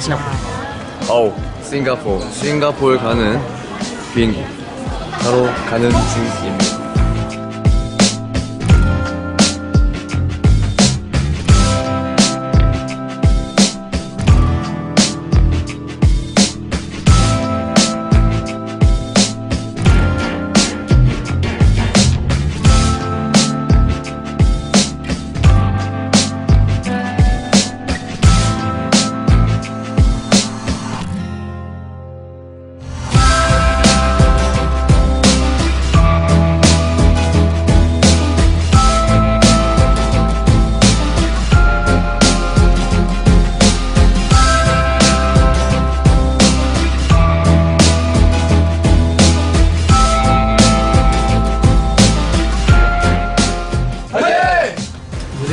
싱가포르. 싱가포르. 싱가포르 가는 비행기. 바로 가는 중입니다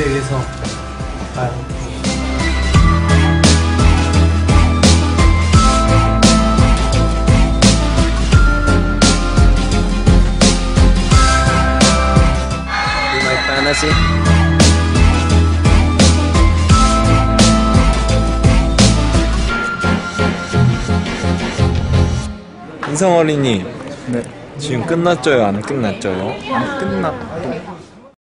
무대 위에서 봐요. Fantasy 인성 어린이 네. 지금 끝났죠요 안 끝났죠요? 안 끝났고